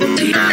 Yeah.